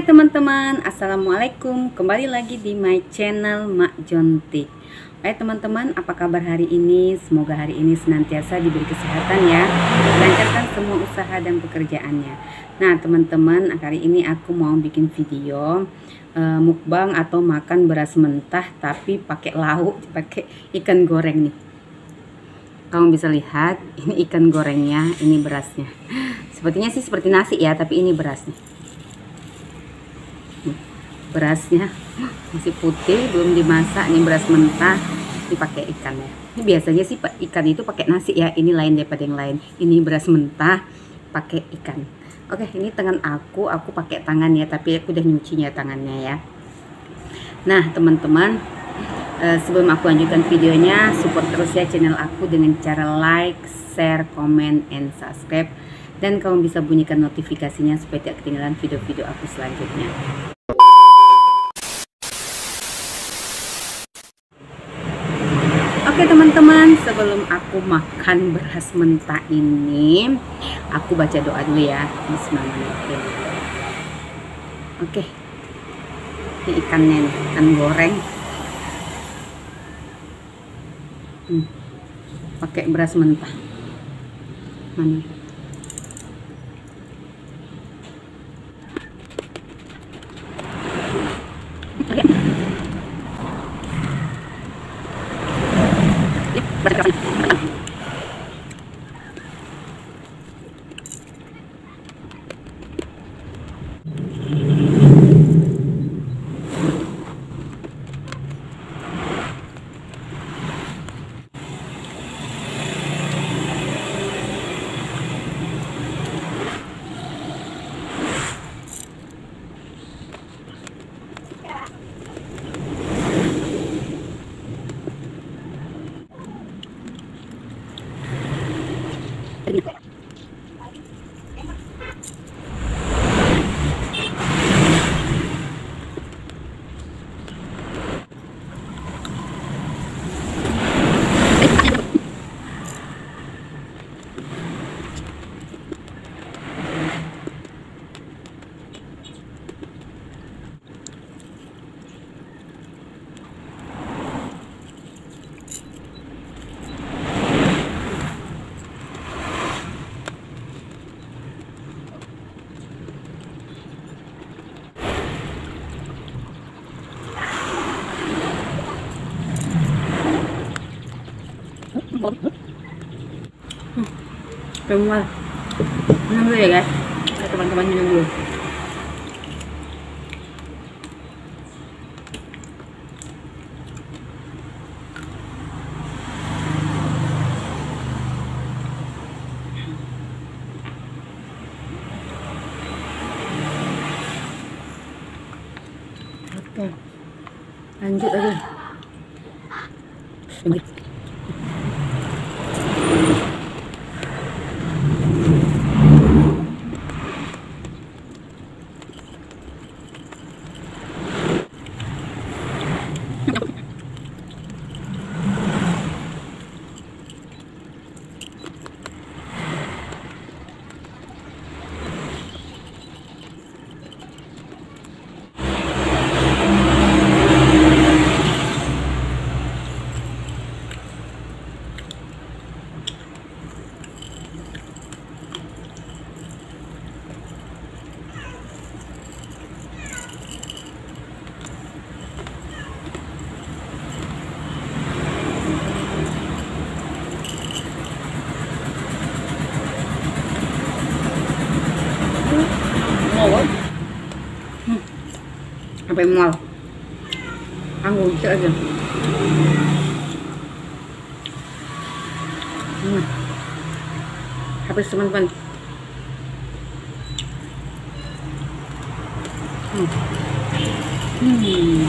Hai teman-teman, Assalamualaikum. Kembali lagi di my channel Mak Jontik Hai teman-teman, apa kabar hari ini? Semoga hari ini senantiasa diberi kesehatan ya. Lancarkan semua usaha dan pekerjaannya. Nah teman-teman, hari ini aku mau bikin video uh, Mukbang atau makan beras mentah Tapi pakai lauk, pakai ikan goreng nih. Kamu bisa lihat, ini ikan gorengnya, ini berasnya. Sepertinya sih seperti nasi ya, tapi ini berasnya berasnya masih putih belum dimasak ini beras mentah dipakai ikan ya. Ini biasanya sih ikan itu pakai nasi ya ini lain daripada yang lain. Ini beras mentah pakai ikan. Oke ini tangan aku aku pakai tangan ya tapi aku udah nyucinya tangannya ya. Nah teman-teman eh, sebelum aku lanjutkan videonya support terus ya channel aku dengan cara like share comment and subscribe. Dan kamu bisa bunyikan notifikasinya supaya tidak ketinggalan video-video aku selanjutnya Oke teman-teman, sebelum aku makan beras mentah ini, aku baca doa dulu ya. Bismillahirrahmanirrahim. Oke. Ini ikannya nih, ikan goreng. Hmm. Pakai beras mentah. Mana? thank പിന്നെ Kemual. Minum dulu ya guys. Teman-teman minum dulu. Oke. Lanjut lagi. Lanjut. Sampai mual anggur dikit aja hmm. habis teman-teman hmm. Hmm.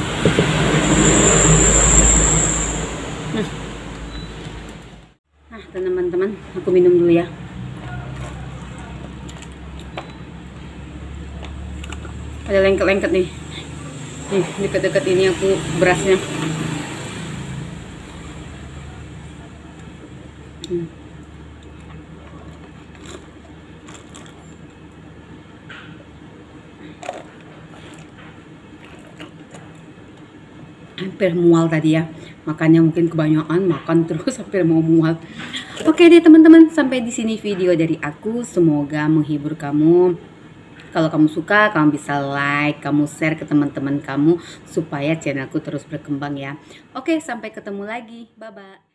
nah teman-teman aku minum dulu ya ada lengket-lengket nih nih dekat-dekat ini aku berasnya. Hmm. Hampir mual tadi ya. Makanya mungkin kebanyakan makan terus hampir mau mual. Oke deh teman-teman. Sampai di sini video dari aku. Semoga menghibur kamu kalau kamu suka kamu bisa like kamu share ke teman-teman kamu supaya channelku terus berkembang ya. Oke sampai ketemu lagi. Bye bye